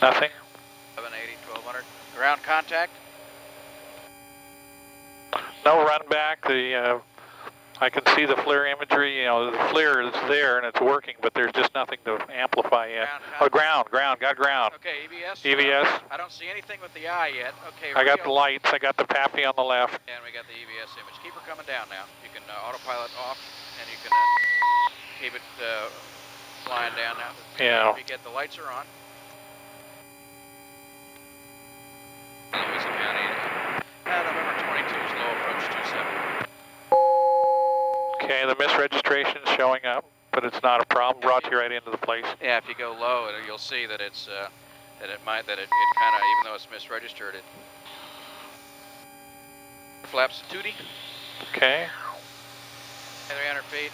Nothing. 780, 1200. Ground contact. No run back. The uh, I can see the FLIR imagery. You know, the FLIR is there and it's working, but there's just nothing to amplify yet. Ground Oh, ground, ground, got ground. Okay, EVS. EVS. I don't see anything with the eye yet. Okay. I got the lights. I got the PAPI on the left. And we got the EVS image. Keep her coming down now. You can uh, autopilot off, and you can uh, keep it uh, flying down now. Yeah. You get the lights are on. Okay, the misregistration is showing up, but it's not a problem. Brought you right into the place. Yeah, if you go low, it, you'll see that it's uh, that it might that it, it kind of even though it's misregistered, it flaps to 2D. Okay. 300 feet.